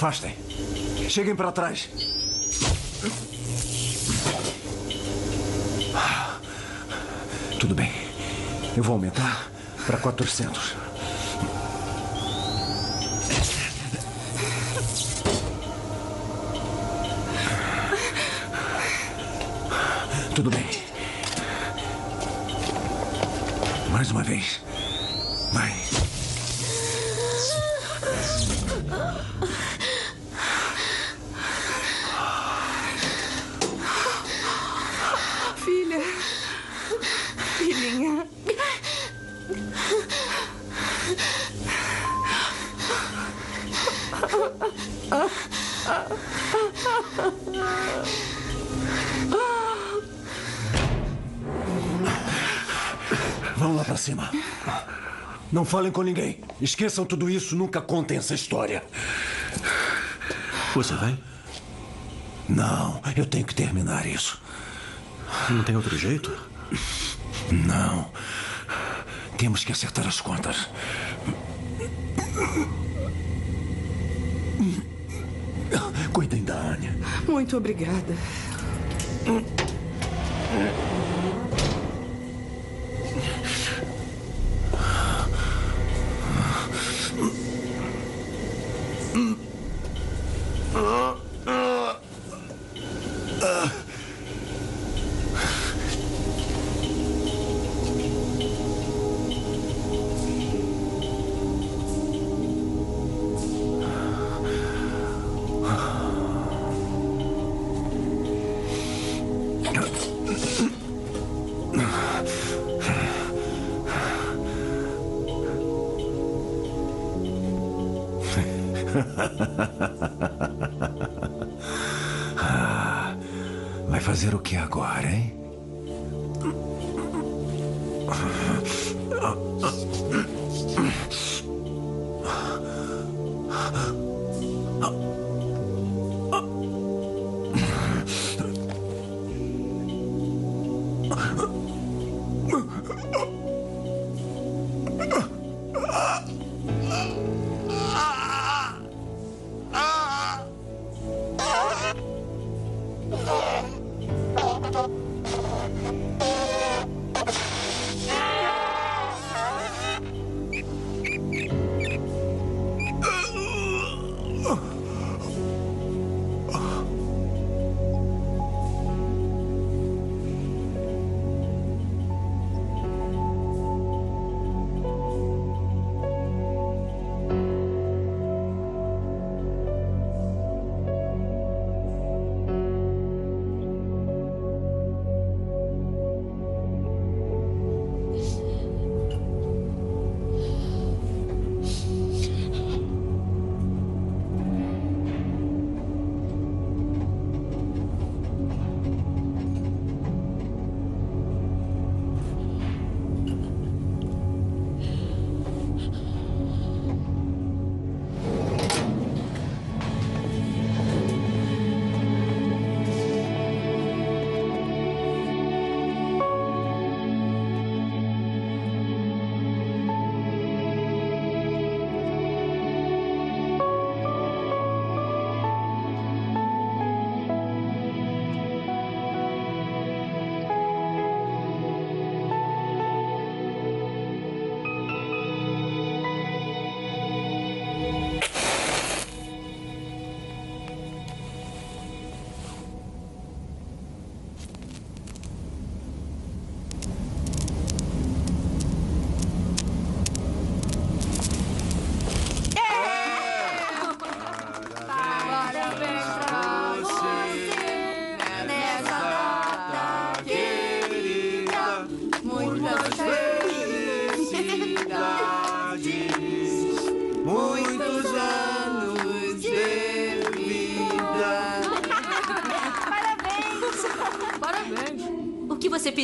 Afastem. Cheguem para trás. Tudo bem. Eu vou aumentar para 400. Não falem com ninguém. Esqueçam tudo isso, nunca contem essa história. Você vem? Não, eu tenho que terminar isso. Não tem outro jeito? Não. Temos que acertar as contas. Cuidem da Anya. Muito obrigada.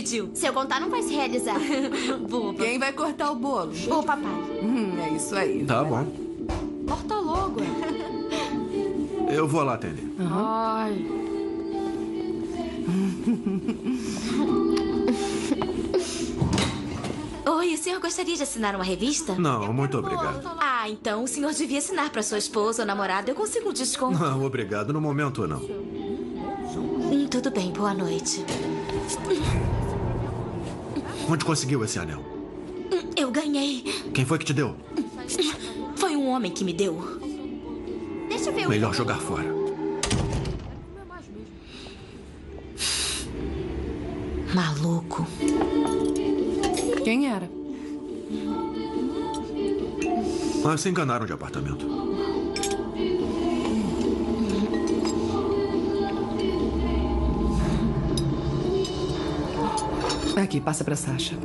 Pediu? Se eu contar, não vai se realizar. <laughs> Boba. Quem vai cortar o bolo? O papai. Hum, é isso aí. Tá bom. Corta logo. Eu vou lá atender. Ai. <laughs> Oi, o senhor gostaria de assinar uma revista? Não, muito obrigado. Ah, então o senhor devia assinar para sua esposa ou namorada. Eu consigo um desconto. Não, obrigado. No momento, não. Hum, tudo bem, boa noite. Onde conseguiu esse anel? Eu ganhei. Quem foi que te deu? Foi um homem que me deu. Deixa eu ver o. Melhor jogar fora. Maluco. Quem era? Ah, se enganaram de apartamento. Aqui, passa pra Sasha.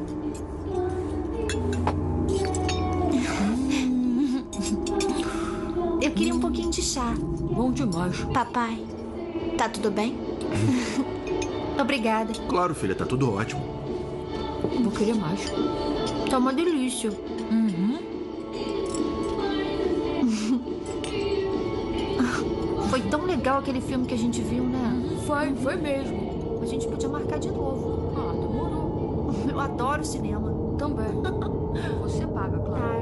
Eu queria um pouquinho de chá. Bom demais. Papai, tá tudo bem? <laughs> Obrigada. Claro, filha, tá tudo ótimo. Vou querer mais. Tá uma delícia. Uhum. <laughs> Foi tão legal aquele filme que a gente viu, né? Foi, foi mesmo. A gente podia marcar de novo. Eu adoro cinema também. <laughs> Você paga, claro.